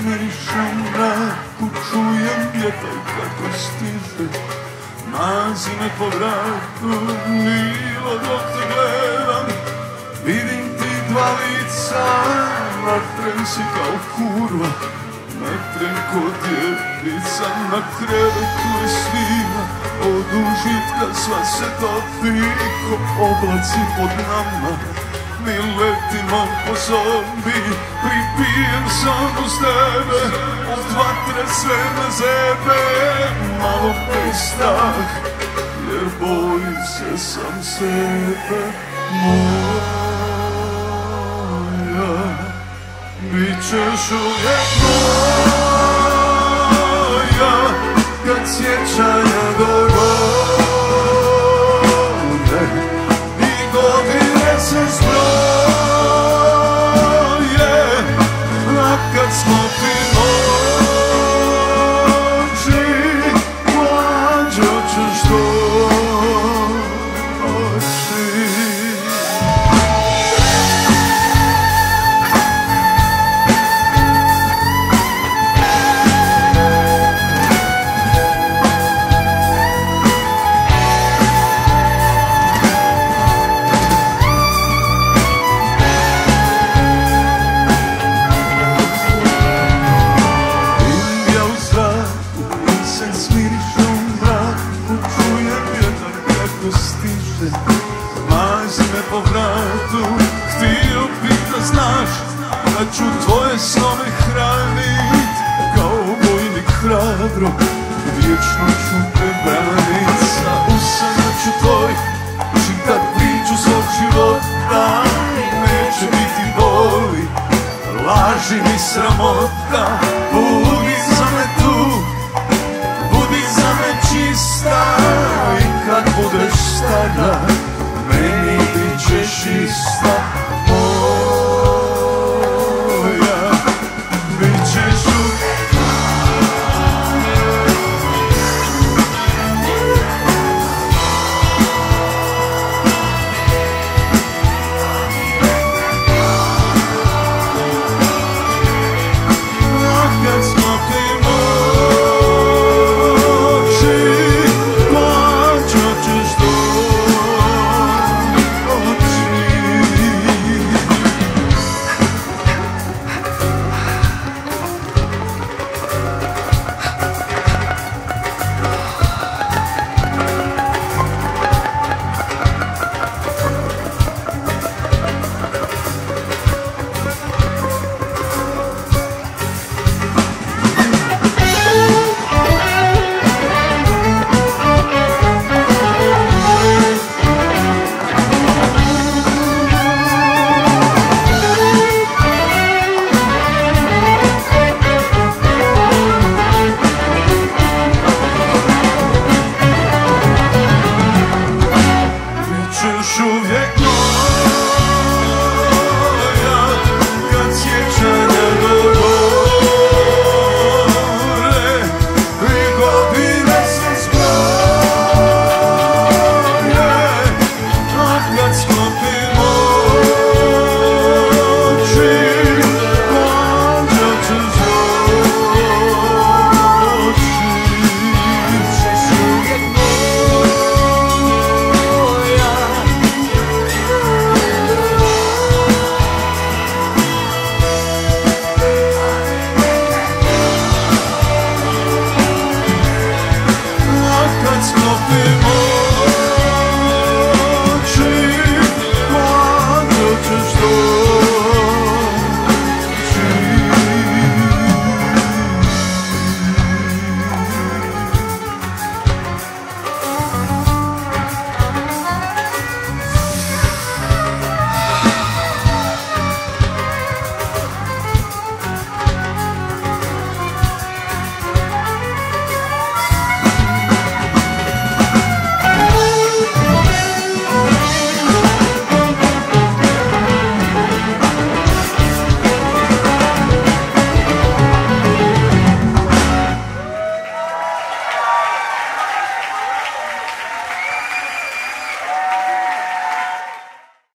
smirišem mraku Čujem vjetaj kako stiže. Mazi me po vratu Lilo dok te gledam. Vidim ti dva lica Natrem si kao kurva. Natrem ko djevica, Na krevetu je svima. Od užitka sva se topi Ko oblaci pod nama. Mi letimo po zombiji, pripijem sam uz tebe Od vatre sve me zebe, malo strah Jer bojim se sam sebe. Moja Bit ćeš uvijek moja. Kad sjećanja hrabro, vječno ću te branit Sa usana ću tvoj čitat priču svog života. Neće biti boli, laži mi sramota. Budi za me tu, budi za me čista. I kad budeš stara,